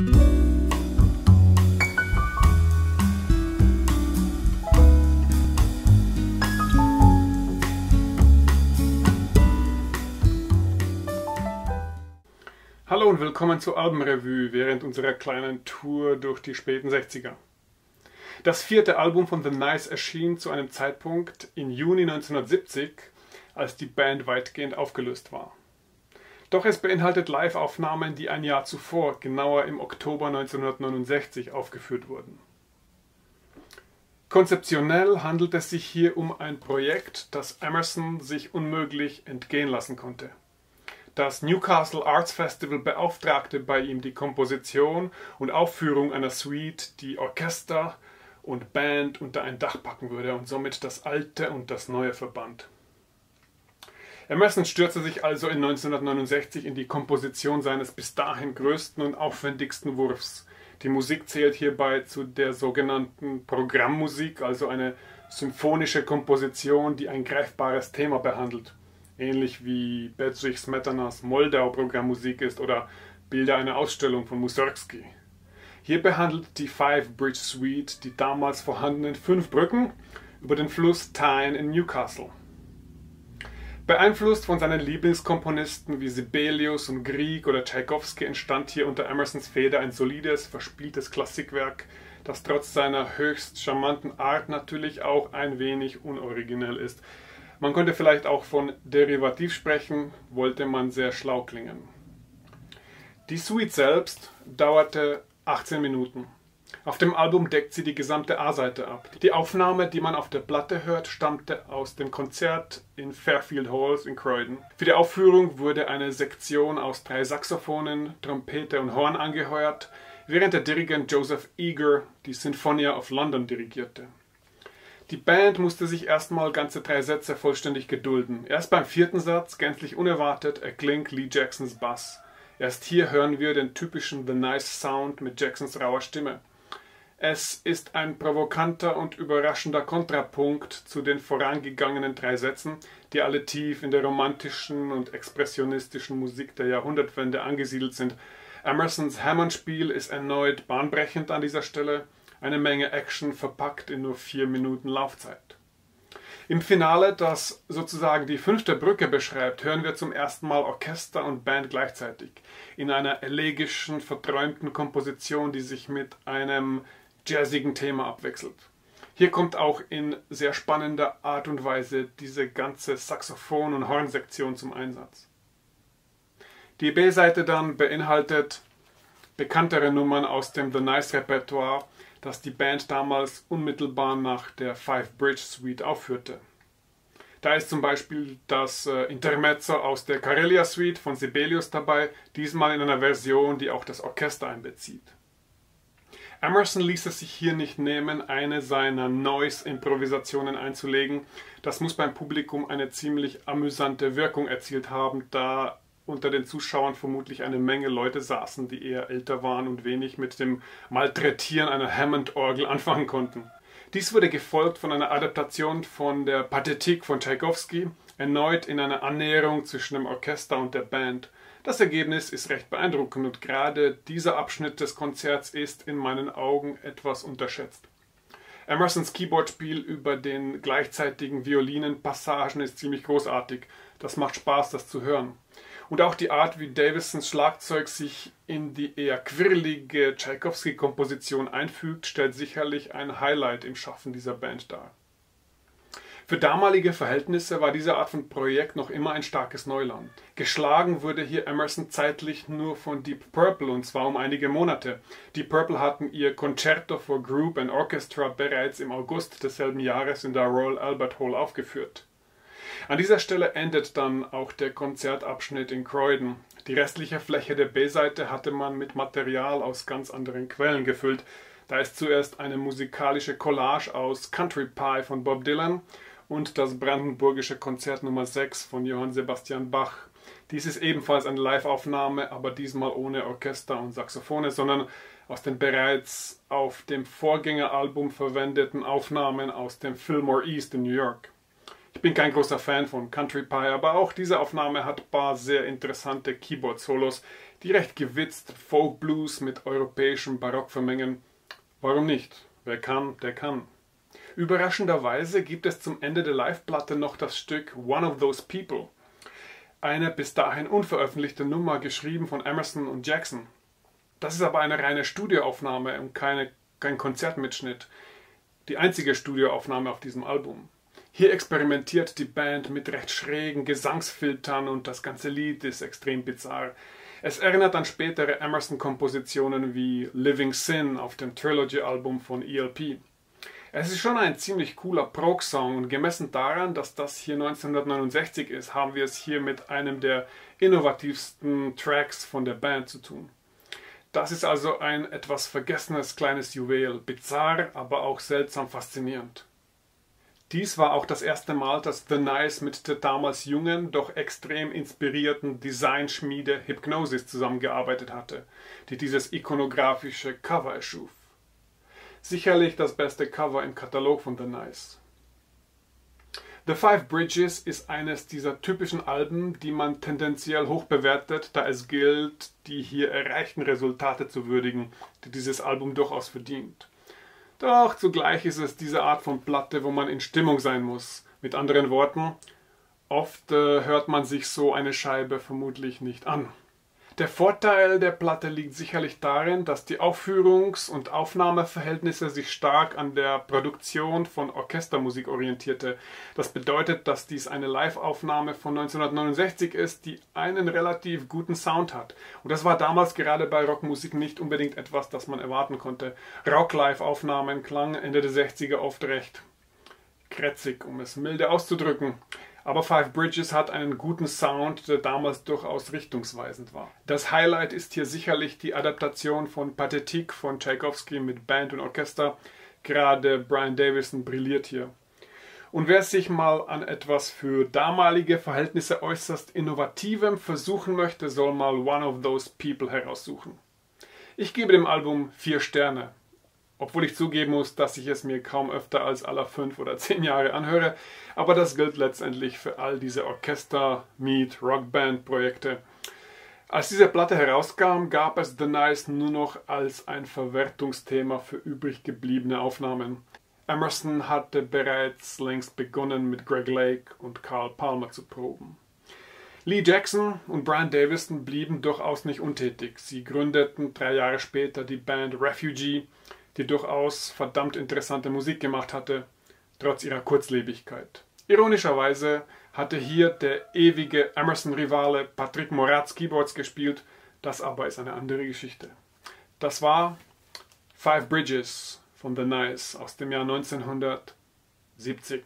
Hallo und willkommen zur Albenrevue während unserer kleinen Tour durch die späten 60er. Das vierte Album von The Nice erschien zu einem Zeitpunkt im Juni 1970, als die Band weitgehend aufgelöst war. Doch es beinhaltet Live-Aufnahmen, die ein Jahr zuvor, genauer im Oktober 1969, aufgeführt wurden. Konzeptionell handelt es sich hier um ein Projekt, das Emerson sich unmöglich entgehen lassen konnte. Das Newcastle Arts Festival beauftragte bei ihm die Komposition und Aufführung einer Suite, die Orchester, und Band unter ein Dach packen würde und somit das Alte und das Neue verband. Emerson stürzte sich also in 1969 in die Komposition seines bis dahin größten und aufwendigsten Wurfs. Die Musik zählt hierbei zu der sogenannten Programmmusik, also eine symphonische Komposition, die ein greifbares Thema behandelt. Ähnlich wie Bedřich Smetanas Moldau-Programmmusik ist oder Bilder einer Ausstellung von Mussorgsky. Hier behandelt die Five Bridge Suite die damals vorhandenen fünf Brücken über den Fluss Tyne in Newcastle. Beeinflusst von seinen Lieblingskomponisten wie Sibelius und Grieg oder Tchaikovsky entstand hier unter Emersons Feder ein solides, verspieltes Klassikwerk, das trotz seiner höchst charmanten Art natürlich auch ein wenig unoriginell ist. Man könnte vielleicht auch von Derivativ sprechen, wollte man sehr schlau klingen. Die Suite selbst dauerte 18 Minuten. Auf dem Album deckt sie die gesamte A-Seite ab. Die Aufnahme, die man auf der Platte hört, stammte aus dem Konzert in Fairfield Halls in Croydon. Für die Aufführung wurde eine Sektion aus drei Saxophonen, Trompete und Horn angeheuert, während der Dirigent Joseph Eager die Sinfonia of London dirigierte. Die Band musste sich erstmal ganze drei Sätze vollständig gedulden. Erst beim vierten Satz, gänzlich unerwartet, erklingt Lee Jacksons Bass. Erst hier hören wir den typischen The Nice Sound mit Jacksons rauer Stimme. Es ist ein provokanter und überraschender Kontrapunkt zu den vorangegangenen drei Sätzen, die alle tief in der romantischen und expressionistischen Musik der Jahrhundertwende angesiedelt sind. Emersons Hammond-Spiel ist erneut bahnbrechend an dieser Stelle, eine Menge Action verpackt in nur vier Minuten Laufzeit. Im Finale, das sozusagen die fünfte Brücke beschreibt, hören wir zum ersten Mal Orchester und Band gleichzeitig in einer elegischen, verträumten Komposition, die sich mit einem jazzigen Thema abwechselt. Hier kommt auch in sehr spannender Art und Weise diese ganze Saxophon- und Hornsektion zum Einsatz. Die B-Seite dann beinhaltet bekanntere Nummern aus dem The Nice Repertoire, das die Band damals unmittelbar nach der Five Bridge Suite aufführte. Da ist zum Beispiel das äh, Intermezzo aus der Karelia Suite von Sibelius dabei, diesmal in einer Version, die auch das Orchester einbezieht. Emerson ließ es sich hier nicht nehmen, eine seiner Noise-Improvisationen einzulegen. Das muss beim Publikum eine ziemlich amüsante Wirkung erzielt haben, da unter den Zuschauern vermutlich eine Menge Leute saßen, die eher älter waren und wenig mit dem Malträtieren einer Hammond-Orgel anfangen konnten. Dies wurde gefolgt von einer Adaptation von der Pathetik von Tchaikovsky, erneut in einer Annäherung zwischen dem Orchester und der Band. Das Ergebnis ist recht beeindruckend und gerade dieser Abschnitt des Konzerts ist in meinen Augen etwas unterschätzt. Emersons Keyboardspiel über den gleichzeitigen Violinenpassagen ist ziemlich großartig. Das macht Spaß, das zu hören. Und auch die Art, wie Davisons Schlagzeug sich in die eher quirlige Tchaikovsky-Komposition einfügt, stellt sicherlich ein Highlight im Schaffen dieser Band dar. Für damalige Verhältnisse war diese Art von Projekt noch immer ein starkes Neuland. Geschlagen wurde hier Emerson zeitlich nur von Deep Purple und zwar um einige Monate. Deep Purple hatten ihr Concerto for Group and Orchestra bereits im August desselben Jahres in der Royal Albert Hall aufgeführt. An dieser Stelle endet dann auch der Konzertabschnitt in Croydon. Die restliche Fläche der B-Seite hatte man mit Material aus ganz anderen Quellen gefüllt. Da ist zuerst eine musikalische Collage aus Country Pie von Bob Dylan und das Brandenburgische Konzert Nummer 6 von Johann Sebastian Bach. Dies ist ebenfalls eine Live-Aufnahme, aber diesmal ohne Orchester und Saxophone, sondern aus den bereits auf dem Vorgängeralbum verwendeten Aufnahmen aus dem Fillmore East in New York. Ich bin kein großer Fan von Country Pie, aber auch diese Aufnahme hat ein paar sehr interessante Keyboard-Solos, die recht gewitzt Folk Blues mit europäischem Barock vermengen. Warum nicht? Wer kann, der kann. Überraschenderweise gibt es zum Ende der Live-Platte noch das Stück One of Those People. Eine bis dahin unveröffentlichte Nummer, geschrieben von Emerson und Jackson. Das ist aber eine reine Studioaufnahme und keine, kein Konzertmitschnitt. Die einzige Studioaufnahme auf diesem Album. Hier experimentiert die Band mit recht schrägen Gesangsfiltern und das ganze Lied ist extrem bizarr. Es erinnert an spätere Emerson-Kompositionen wie Living Sin auf dem Trilogy-Album von ELP. Es ist schon ein ziemlich cooler Prog-Song und gemessen daran, dass das hier 1969 ist, haben wir es hier mit einem der innovativsten Tracks von der Band zu tun. Das ist also ein etwas vergessenes kleines Juwel, bizarr, aber auch seltsam faszinierend. Dies war auch das erste Mal, dass The Nice mit der damals jungen, doch extrem inspirierten Designschmiede Hypnosis zusammengearbeitet hatte, die dieses ikonografische Cover erschuf. Sicherlich das beste Cover im Katalog von The Nice. The Five Bridges ist eines dieser typischen Alben, die man tendenziell hoch bewertet, da es gilt, die hier erreichten Resultate zu würdigen, die dieses Album durchaus verdient. Doch zugleich ist es diese Art von Platte, wo man in Stimmung sein muss. Mit anderen Worten, oft äh, hört man sich so eine Scheibe vermutlich nicht an. Der Vorteil der Platte liegt sicherlich darin, dass die Aufführungs- und Aufnahmeverhältnisse sich stark an der Produktion von Orchestermusik orientierte. Das bedeutet, dass dies eine Live-Aufnahme von 1969 ist, die einen relativ guten Sound hat. Und das war damals gerade bei Rockmusik nicht unbedingt etwas, das man erwarten konnte. Rock-Live-Aufnahmen klangen Ende der 60er oft recht krätzig, um es milde auszudrücken. Aber Five Bridges hat einen guten Sound, der damals durchaus richtungsweisend war. Das Highlight ist hier sicherlich die Adaptation von Pathetique von Tchaikovsky mit Band und Orchester. Gerade Brian Davison brilliert hier. Und wer sich mal an etwas für damalige Verhältnisse äußerst Innovativem versuchen möchte, soll mal One of Those People heraussuchen. Ich gebe dem Album vier Sterne. Obwohl ich zugeben muss, dass ich es mir kaum öfter als aller fünf oder zehn Jahre anhöre, aber das gilt letztendlich für all diese Orchester-, Meet-, Rockband-Projekte. Als diese Platte herauskam, gab es The Nice nur noch als ein Verwertungsthema für übrig gebliebene Aufnahmen. Emerson hatte bereits längst begonnen, mit Greg Lake und Carl Palmer zu proben. Lee Jackson und Brian Davison blieben durchaus nicht untätig. Sie gründeten drei Jahre später die Band Refugee, die durchaus verdammt interessante Musik gemacht hatte, trotz ihrer Kurzlebigkeit. Ironischerweise hatte hier der ewige Emerson-Rivale Patrick Moraz Keyboards gespielt, das aber ist eine andere Geschichte. Das war Five Bridges von The Nice aus dem Jahr 1970.